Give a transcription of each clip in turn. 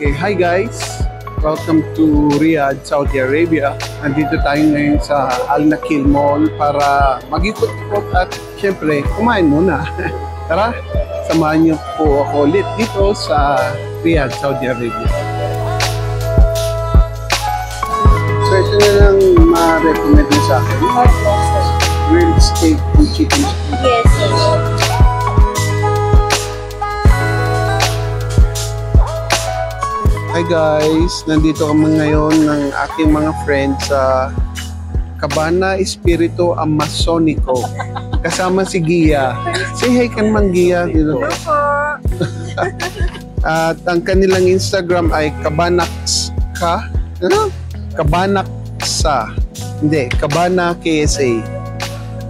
Okay, hi guys! Welcome to Riyadh, Saudi Arabia. Nandito tayo ngayon sa Al Nakil Mall para mag-ikot-ikot at syempre kumain muna. Tara, samahan niyo po ako ulit dito sa Riyadh, Saudi Arabia. So ito na lang ma-recommend sa akin. Grilled steak and chicken. Yes, yes. Hi guys! Nandito kami ngayon ng aking mga friends sa Cabana Espiritu Amazonico. Kasama si Gia. Say hi ka naman Gia. Dito. At ang kanilang Instagram ay Cabanax ka? Ano? Cabanaksa. Hindi, Cabana KSA.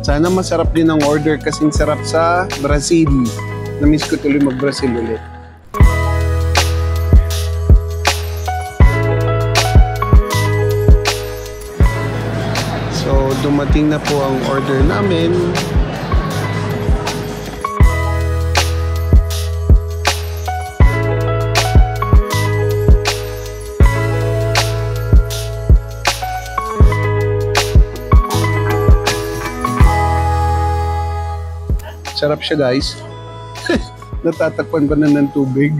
Sana masarap din ang order kasing sarap sa Brazil. Namiss ko tuloy mag-Brazil ulit. So, dumating na po ang order namin. Sarap siya guys. Natatakpan pa na ng tubig.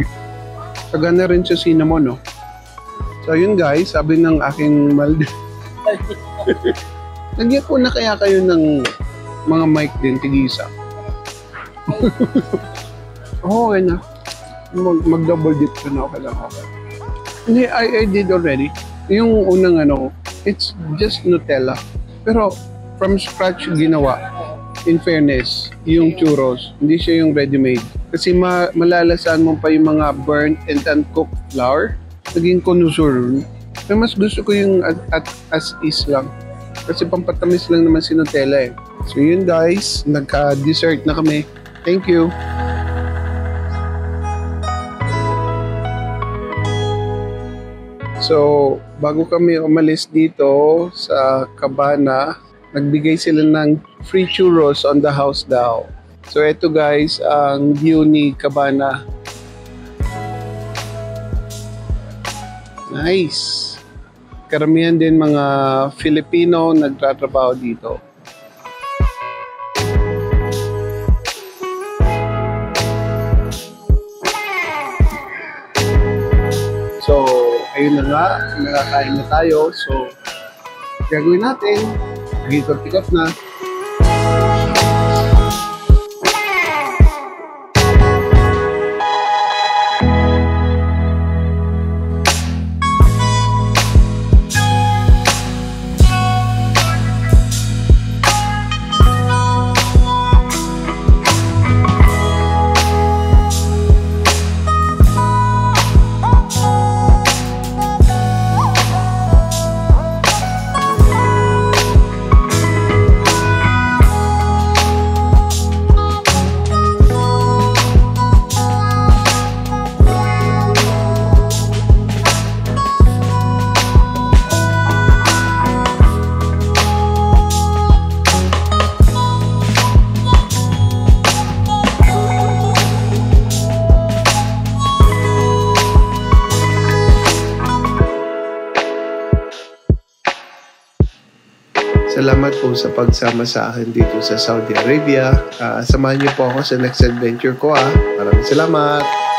Sagana rin siya cinnamon, no? So yun guys, sabi ng aking maldi. Nagyan po na kaya kayo ng mga mic din, tigisa. Oo, okay na. Mag, mag-double dip ko na, okay lang okay. Hindi, I, I did already. Yung unang ano, it's just Nutella. Pero from scratch ginawa. In fairness, yung churros, hindi siya yung ready-made. Kasi ma malalasan mo pa yung mga burnt and uncooked flour. Naging connoisseur. Pero mas gusto ko yung at, at as is lang. Kasi pampatamis lang naman si Nutella eh. So yun guys, nagka-dessert na kami. Thank you. So, bago kami umalis dito sa Cabana, nagbigay sila ng free churros on the house daw. So, ito guys, ang view ni Cabana. Nice. Karamihan din mga Filipino nagtatrabaho dito. So, ayun na nga, nakakain na tayo. So, gagawin natin, gikot-ikot na. Salamat po sa pagsama sa akin dito sa Saudi Arabia. Ah, samahan niyo po ako sa next adventure ko ah. Maraming salamat.